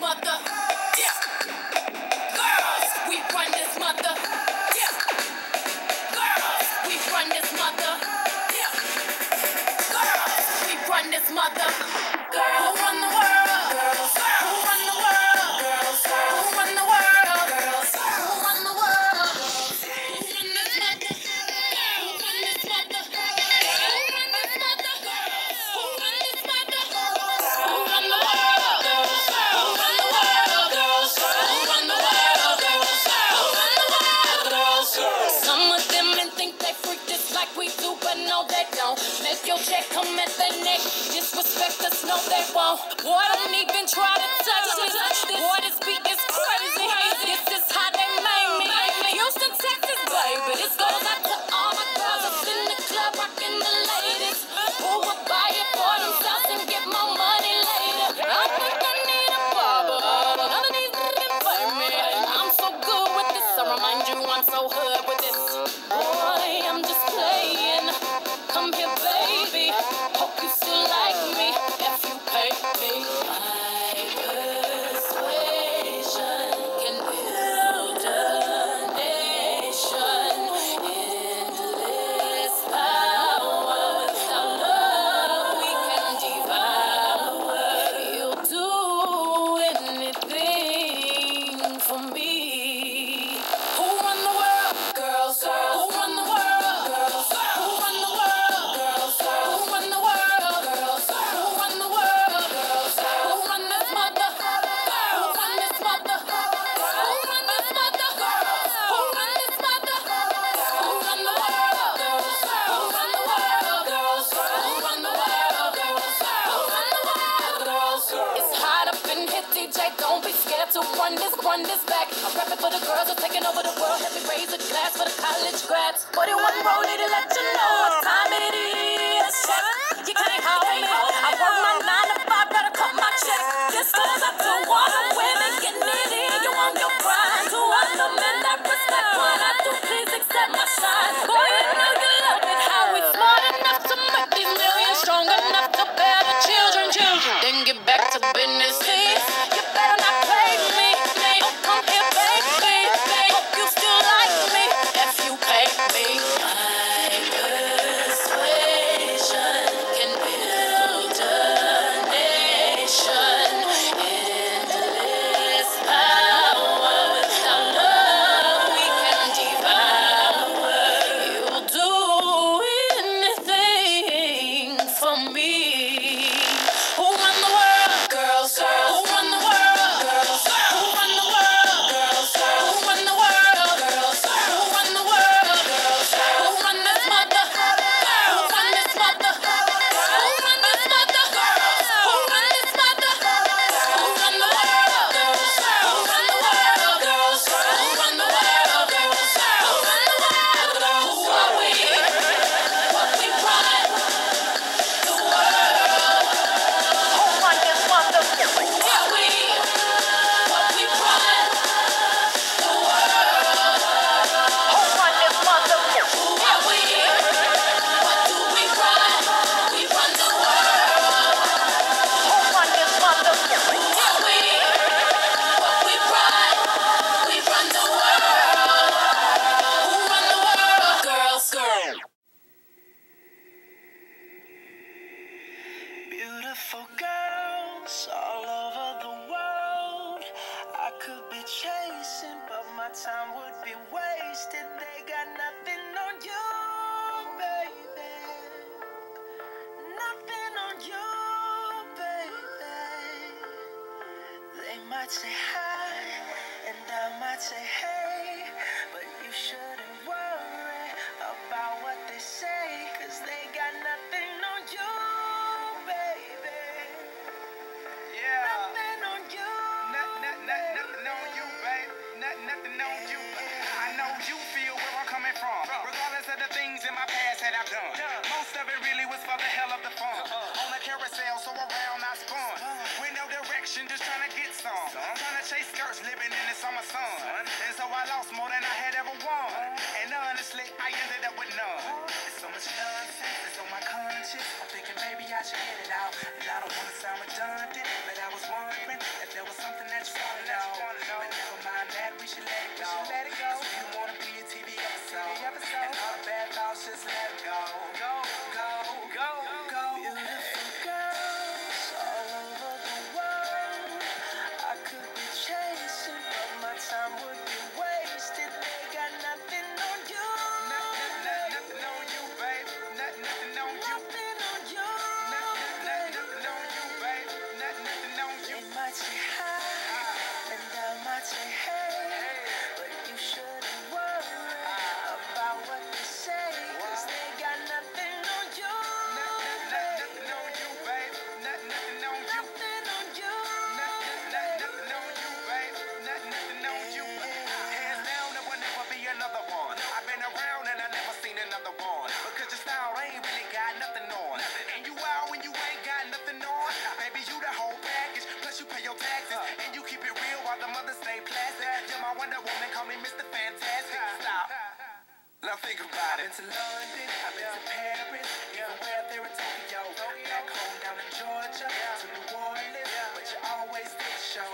mother. check them at their neck. Disrespect us, no, they won't. What I even try to one is one is back. I'm prepping for the girls are taking over the world. Help me raise a glass for the college grads. 41 rolling to let you know what time it is. You can't hold me. I work my nine might say hi, and I might say hey, but you shouldn't worry about what they say, cause they got nothing on you, baby. Yeah. Nothing on you. Nothing on you, nothing on you. I know you feel where I'm coming from, regardless of the things in my past that I've done. Most of it really was for the hell of the fun. Uh-huh. On carousel, so around I spun song. I to chase skirts living in the summer sun. And so I lost more than I had ever won. And honestly, I ended up with none. It's so much nonsense, it's on my conscience. I'm thinking maybe I should get it out. And I don't wanna sound Now think about it. I've been to London, I've been to Paris, even where there in Tokyo. Back home down in Georgia, to New Orleans, but you always did show.